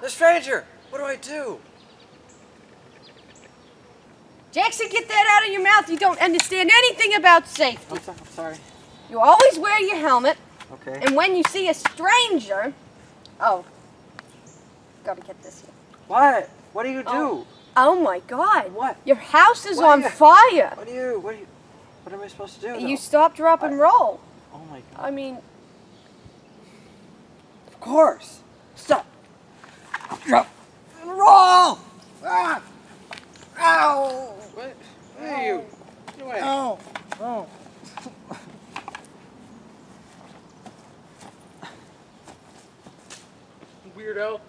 The stranger! What do I do? Jackson, get that out of your mouth. You don't understand anything about safety. I'm, so, I'm sorry. You always wear your helmet, Okay. and when you see a stranger, oh, gotta get this here. What? What do you do? Oh. Oh my God! What? Your house is What on you- fire. What do you? What do you? What am I supposed to do? You stop, drop, and roll. Oh my god. I mean, Of course. Stop. Drop. Roll. Ah. Ow. What? Where are you? Get away. Oh, oh. Weirdo.